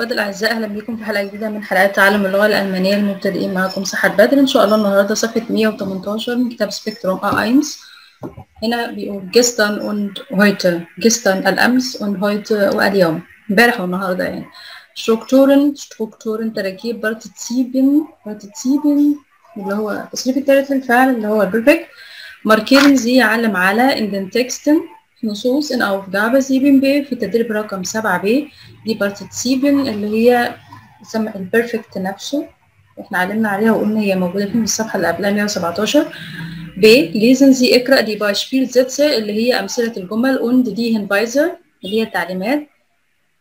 أحباب الأعزاء أهلا بكم في حلقة جديدة من حلقات تعلم اللغة الألمانية. المبتدئين معكم صحة بدر. إن شاء الله النهاردة صفحة 118 من كتاب Spektrum A1 هنا بيقول gestern und heute. gestern الأمس und heute واليوم. امبارح والنهاردة يعني. Strukturen Strukturen تراكيب Partizipien Partizipien اللي هو التصريف الثالث للفعل اللي هو ال Perfekt. markieren Sie علم على in den Texten. نصوص in Aufgabe 7b في تدريب رقم 7b دي Partizipien اللي هي تسمى البرفكت نفسه. إحنا علمنا عليها وقلنا هي موجودة في الصفحة اللي قبلها 117 ب lesen Sie اقرأ die Beispielsätze اللي هي أمثلة الجمل und die Hinweise اللي هي التعليمات.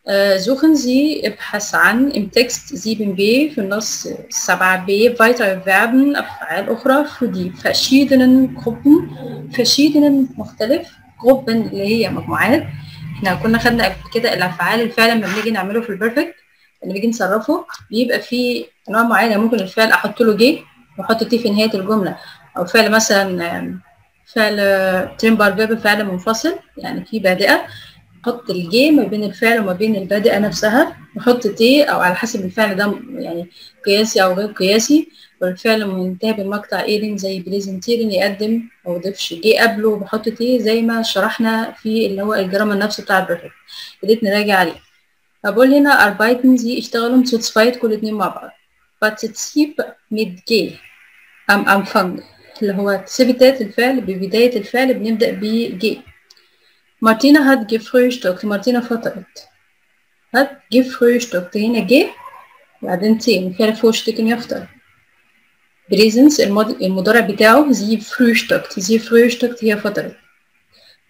äh, suchen Sie ابحث عن im Text 7b في النص 7b weitere Verben أفعال أخرى. für die verschiedenen Gruppen verschiedenen مختلف. Gruppe اللي هي مجموعات. إحنا كنا خدنا قبل كده الأفعال الفعل لما بنيجي نعمله في ال Perfekt لما نيجي نصرفه بيبقى فيه انواع معينه ممكن الفعل أحط له ge واحط t في نهاية الجملة. أو فعل مثلا فعل trennbar Verb فعل منفصل يعني في بادئة. أحط الجي ما بين الفعل وما بين البادئة نفسها واحط t أو على حسب الفعل ده يعني قياسي أو غير قياسي. والفعل منتهي بالمقطع ieren زي präsentieren يقدم. أو ضيفش جه قبله بحط t زي ما شرحنا في اللي هو ال grammar نفسه بتاع ال Perfekt بديت نراجع عليه. بقول هنا arbeiten Sie اشتغلوا zweit كل اتنين مع بعض. Partizip mit ge am Anfang اللي هو تثبيتات الفعل ببداية الفعل بنبدأ ب ge Martina hat gefrühstückt. مارتينا فطرت hat gefrühstückt. هنا ge بعدين t من فعل frühstücken يفطر Präsens المضارع بتاعه sie frühstückt. sie frühstückt هي فطرت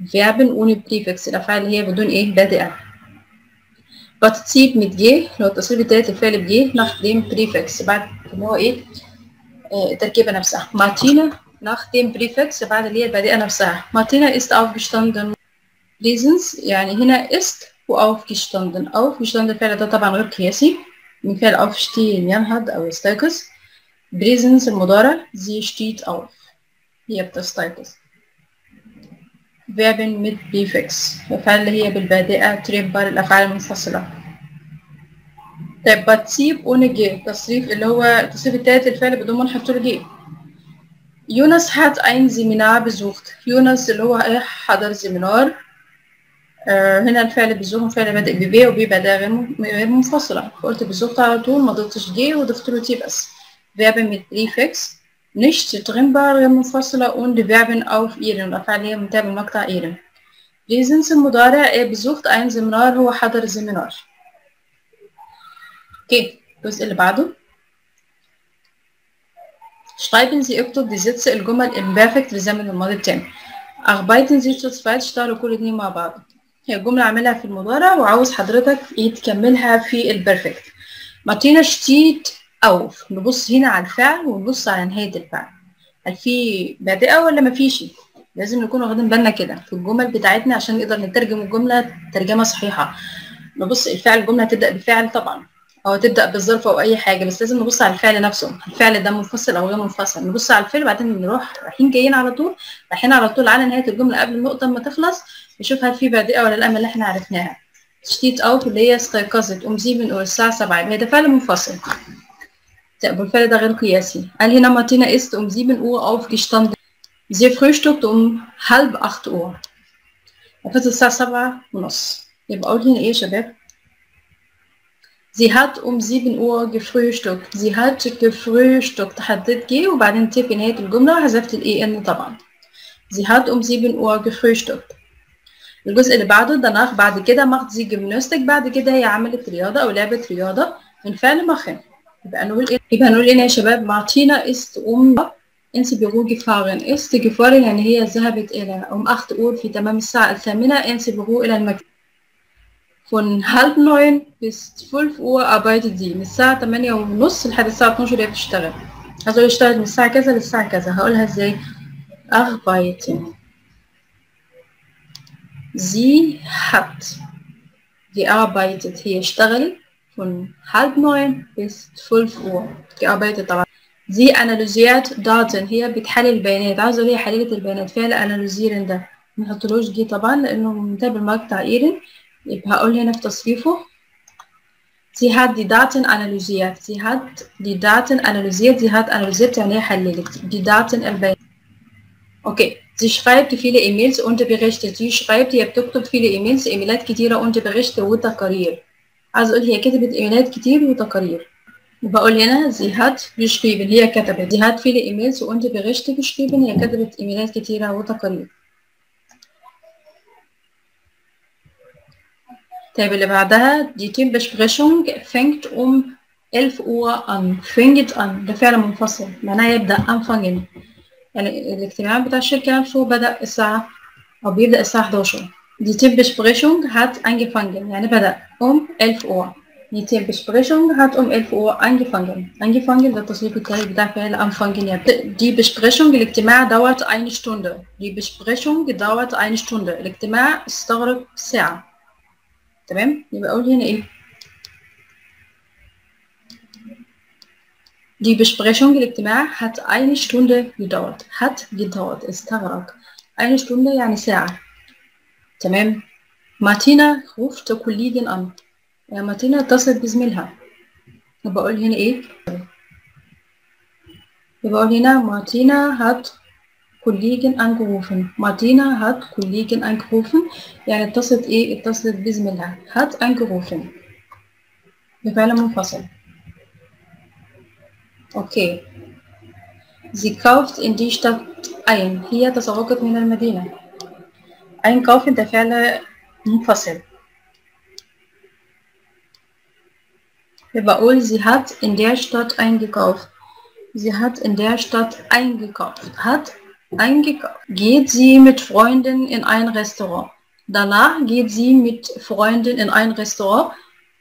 Verben ohne Präfix الأفعال اللي هي بدون إيه بادئة Partizip mit G? لو التصريف التالت الفعل بجي nach dem Präfix بعد اللي هو إيه آه التركيبة نفسها مارتينا nach dem Präfix بعد اللي هي البادئة نفسها مارتينا ist aufgestanden. Presens يعني هنا ist وaufgestanden aufgestanden الفعل ده طبعا غير قياسي. من فعل aufstehen ينهض أو يستيقظ. بريزنس المضارع sie steht auf هي بتستيقظ. Verben mit Präfix الأفعال اللي هي بالبادئة trennbar الأفعال المنفصلة. طيب بتسيب ohne ge التصريف اللي هو التصريف التالت الفعل بدون نحط له ge يونس hat ein Seminar besucht يونس اللي هو إيه حضر سيمينار هنا الفعل besuch فعل بادئ ب be و be بادئ غير منفصلة. فقلت besucht على طول ما ضفتش جي وضفت له t بس. Verben mit Präfix nicht trennbar غير منفصلة und Verben auf ieren الأفعال هي منتهى بالمقطع ieren Präsens المضارع er besucht ein Seminar هو حضر سيمينار أوكي الجزء اللي بعده. Schreiben Sie اكتب die Sätze الجمل im Perfekt للزمن الماضي التام. Arbeiten Sie zu zweit اشتغلوا كل اتنين مع بعض. هي الجملة عاملها في المضارع وعاوز حضرتك تكملها في البرفكت مارتينا steht auf نبص هنا على الفعل ونبص على نهاية الفعل. هل في بادئة ولا مفيش لازم نكون واخدين بالنا كده في الجمل بتاعتنا عشان نقدر نترجم الجملة ترجمة صحيحة. نبص الفعل الجملة تبدأ بفعل طبعا. أو تبدأ بالظرف أو أي حاجة بس لازم نبص على الفعل نفسه. الفعل ده منفصل أو غير منفصل. نبص على الفعل وبعدين نروح رايحين جايين على طول. رايحين على طول على نهاية الجملة قبل النقطة ما تخلص نشوف هل في بادئة ولا لا اللي إحنا عرفناها. steht auf اللي هي استيقظت. um 7 Uhr الساعة 7 يبقى ده فعل منفصل. طب الفعل ده غير قياسي. قال هنا Martina ist um 7 Uhr aufgestanden sie frühstückt um halb 8 Uhr فطرت الساعة 7 ونص. يبقى أقول هنا إيه يا شباب؟ Sie hat um 7 Uhr gefrühstückt. Sie hat gefrühstückt حطيت ge وبعدين t في نهاية الجملة وحذفت ال en طبعا sie hat um 7 Uhr gefrühstückt. الجزء اللي بعده danach بعد كده macht sie Gymnastik بعد كده هي عملت رياضة أو لعبت رياضة من فعل machen يبقى نقول إيه يبقى نقول إيه يا شباب مارتينا ist um ins Büro gefahren ist gefahren يعني هي ذهبت إلى um 8 Uhr في تمام الساعة الثامنة ins Büro إلى المكتب von halb neun bis 12 Uhr arbeitet sie. من الساعة 8 ونص لحد الساعة 12 هي بتشتغل هتقول اشتغلت من الساعة كذا للساعة كذا هقولها إزاي arbeiten. Sie hat gearbeitet هي اشتغلت von halb neun bis 12 Uhr. Gearbeitet طبعا sie analysiert Daten هي بتحلل البيانات عاوزة هي حللت البيانات فعل analysieren ده ما نحطلوش جي طبعا لأنه منتهى بالمقطع إيرن يبقى هقول هنا في تصريفه. Sie hat die Daten analysiert Sie hat die Daten analysiert die hat analysiert يعني حللت die Daten البيانات. أوكي. Sie schreibt viele E-Mails und Berichte sie schreibt هي بتكتب viele E-Mails ايميلات كتيرة und Berichte وتقارير. عايز أقول هي كتبت ايميلات كتير وتقارير. وبقول هنا sie hat geschrieben هي كتبت. sie hat viele E-Mails und Berichte geschrieben هي كتبت ايميلات كتيرة وتقارير. طيب اللي بعدها die Teambesprechung fängt um 11 Uhr an fängt an ده فعل منفصل معناه يبدأ anfangen يعني الاجتماع بتاع الشركة نفسه بدأ الساعة أو بيبدأ الساعة 11 die Teambesprechung hat angefangen يعني بدأ um 11 Uhr die Teambesprechung hat um 11 Uhr angefangen angefangen ده التصريف التالي بتاع فعل anfangen يعني die Besprechung الاجتماع dauert eine Stunde die Besprechung dauert eine Stunde الاجتماع استغرق ساعة تمام؟ يبقى أقول هنا إيه؟ Die Besprechung الاجتماع. hat eine Stunde gedauert hat gedauert استغرق. eine Stunde يعني ساعة. تمام؟ مارتينا ruft Kollegin an يا مارتينا اتصلت بزميلها. يبقى أقول هنا إيه؟ يبقى أقول هنا مارتينا hat Kollegin angerufen. Martina hat Kollegin angerufen. يعني اتصلت ايه؟ اتصلت بزميلها. hat angerufen. بفعل منفصل. Okay. Sie kauft in die Stadt ein. هي تسوقت من المدينة. einkaufen ده فعل منفصل. يبقى أقول sie hat in der Stadt eingekauft. Sie hat in der Stadt eingekauft. Hat eingekauft. Geht sie mit Freunden in ein Restaurant. Danach geht sie mit Freunden in ein Restaurant.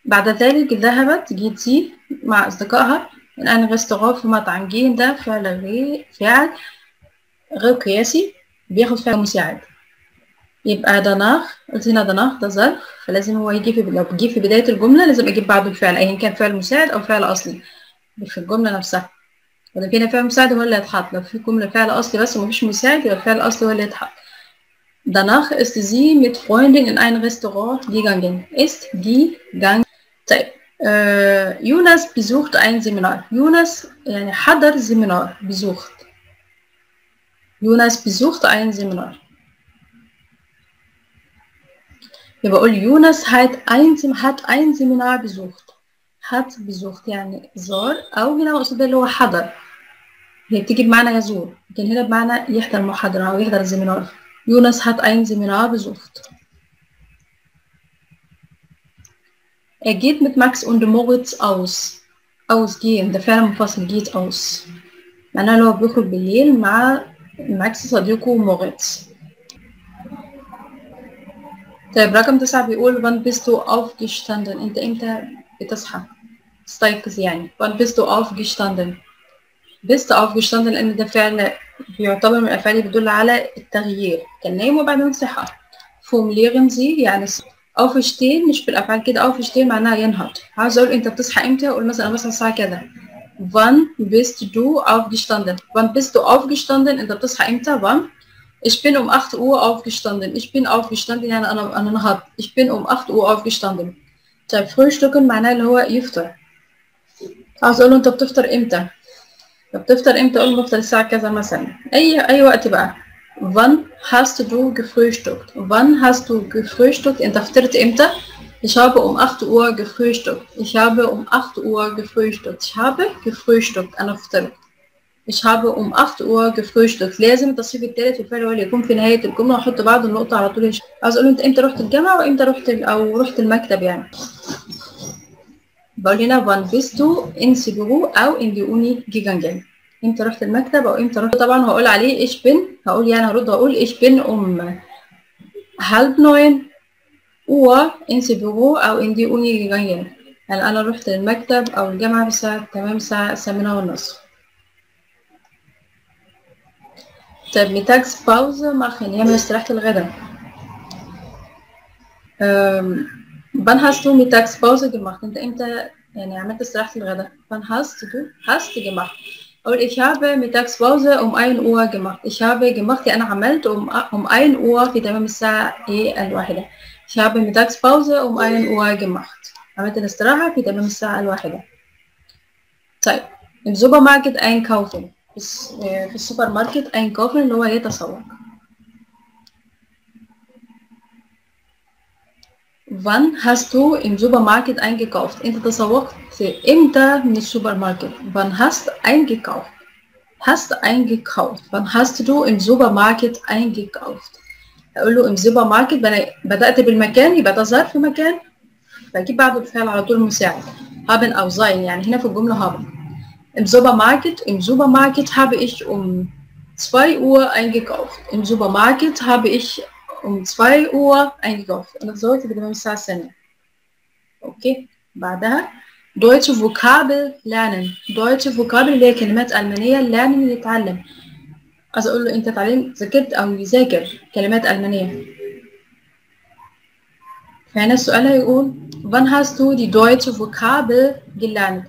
بعد ذلك ذهبت geht sie مع أصدقائها in ein Restaurant في مطعم gehen ده فعل فعل غير قياسي بياخد فعل مساعد يبقى danach قلت هنا danach ده ظرف فلازم هو يجي في لو بيجي في بداية الجملة لازم أجيب بعده الفعل أيا كان فعل مساعد أو فعل أصلي في الجملة نفسها ولو فينا فعل مساعد هو اللي هيتحط لو في جملة فعل أصلي بس ومفيش مساعد يبقى الفعل الأصلي هو اللي هيتحط Danach ist sie mit Freunden in ein Restaurant gegangen. Ist gegangen. طيب äh, Jonas besucht ein Seminar. Jonas يعني حضر Seminar besucht. Jonas besucht ein Seminar. يبقى أقول Jonas hat ein, hat ein Seminar besucht. hat besucht يعني زار أو هنا مقصود اللي هو حضر هي بتيجي بمعنى يزور لكن هنا بمعنى يحضر محاضرة أو يحضر ال Seminar. Jonas hat ein Seminar besucht. Er geht mit Max und Moritz aus. Ausgehen, der فعل منفصل geht aus. معناه اللي هو بيخرج بالليل مع ماكس صديقه موريتس. طيب رقم تسعة بيقول wann bist du aufgestanden؟ أنت إمتى بتصحى؟ تستيقظ يعني. wann bist du aufgestanden؟ Bist aufgestanden لأن ده فعل بيعتبر من الأفعال اللي بتدل على التغيير. كان نايم وبعدين صحى. formulieren Sie يعني aufstehen مش بالأفعال كده. aufstehen معناها ينهض. عاوز أقول أنت بتصحى إمتى؟ أقول مثلا بصحى الساعة كذا. Wann bist du aufgestanden wann bist du aufgestanden أنت بتصحى إمتى؟ Wann ich bin um 8 Uhr aufgestanden ich bin aufgestanden يعني أنا أنا نهضت. Ich bin um 8 Uhr aufgestanden طيب frühstücken معناه اللي هو يفطر. عاوز أقول له أنت بتفطر إمتى؟ طب بتفطر إمتى؟ أقول بفطر الساعة كذا مثلا. أي أي وقت بقى. Wann hast du gefrühstückt. Wann hast du gefrühstückt. أنت فطرت إمتى؟ ich habe um 8 Uhr gefrühstückt. ich habe um 8 Uhr gefrühstückt. ich habe gefrühstückt. أنا فطرت. ich habe um 8 Uhr gefrühstückt. لازم التصريف الثالث في الفعل هو اللي يكون في نهاية الجملة. وأحط بعد النقطة على طول. عاوز أقول أنت إمتى رحت الجامعة وامتى رحت أو رحت المكتب يعني. Du ins Büro أو in die Uni gegangen إمتى رحت المكتب أو إمتى رحت؟ طبعا هقول عليه ich bin هقول يعني هرد هقول ich bin um halb neun Uhr ins Büro أو in die Uni gegangen يعني أنا رحت المكتب أو الجامعة الساعة تمام الساعة الثامنة ونصف طيب Mittagspause machen هي من استراحة الغداء. wann hast du Mittagspause gemacht? انت امتى يعني عملت استراحة الغداء؟ wann hast du hast gemacht? أقول ich habe Mittagspause um 1 Uhr gemacht. Ich habe gemacht يعني أنا عملت um, um 1 Uhr في تمام الساعة إيه الواحدة. Ich habe Mittagspause um 1 Uhr gemacht. عملت الاستراحة في تمام الساعة الواحدة طيب im Supermarkt einkaufen في السوبر ماركت einkaufen اللي هو يتسوق Wann hast du im Supermarkt eingekauft? انت تسوقت امتى من السوبر ماركت Wann hast eingekauft hast eingekauft Wann hast du im Supermarkt eingekauft اقول له im Supermarkt بدأت بالمكان يبقى ده ظرف مكان بجيب بعده الفعل على طول مساعد haben أو sein يعني هنا في الجملة haben im Supermarkt im Supermarkt habe ich um 2 Uhr eingekauft im Supermarkt habe ich um 2 Uhr eingekauft أنا تزوجت بتمام الساعة الثانية أوكي بعدها deutsche Vokabel lernen deutsche Vokabel اللي هي كلمات ألمانية lernen يتعلم عايز أقول له أنت اتعلمت ذاكرت أو يذاكر كلمات ألمانية فهنا السؤال هيقول wann hast du die deutsche Vokabel gelernt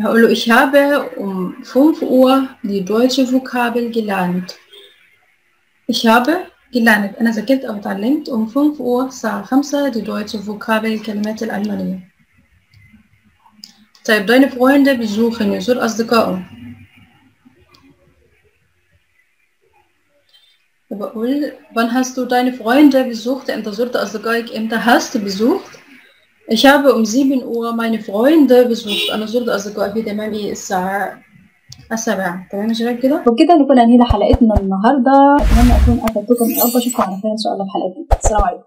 هقول له ich habe um 5 Uhr die deutsche Vokabel gelernt Ich habe gelernt أنا ذاكرت أو اتعلمت um 5 Uhr الساعة 5 die deutsche Vokabel الكلمات الألمانية طيب deine Freunde besuchen يزور أصدقائه بقول wann hast du deine Freunde besucht أنت زرت أصدقائك إمتى hast du besucht Ich habe um 7 Uhr meine Freunde besucht أنا زرت أصدقائي في تمام إيه الساعة السابعة تمام يا شباب كده؟ وبكده نكون انهينا حلقتنا النهارده. أتمنى أكون أفدتكم يا رب اشوفكم على خير ان شاء الله في حلقه السلام عليكم.